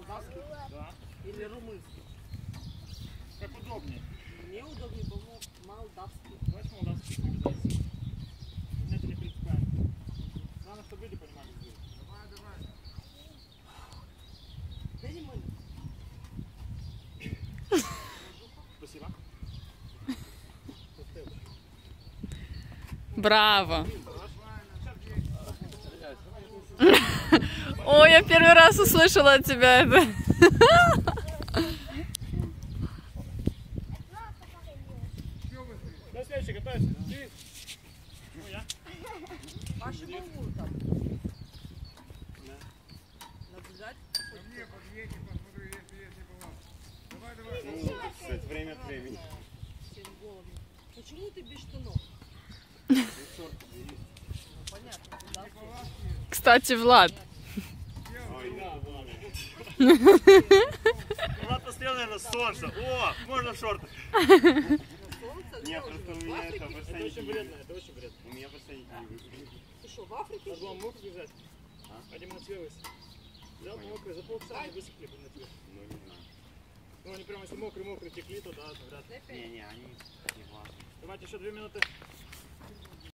Молдавский? Да. Или румынский? Как удобнее. Мне удобнее был молдавский. Давайте молдавский передайте. Иначе не принципиально. Главное, чтобы люди понимали, где. Давай, давай. Да не мы. Спасибо. Браво! Была. Давай, давай. Кстати, время от понятно, куда Кстати, Влад. Влад посмотрел, наверное, солнце. О, можно в шортах. солнце? Не, Где просто у меня это? Это постоянно. очень вредно, это очень вредно. У меня постоянно не выглядит. Ты что, в Африке? Надо было мокрый взять. Один на тебе высох. Взял мокрый, за полчаса они высохли бы на тебе. Ну, не знаю. Ну, они прям, если мокрый-мокрый текли, то да, вряд ли. Не-не, они не влазят. Давайте еще две минуты.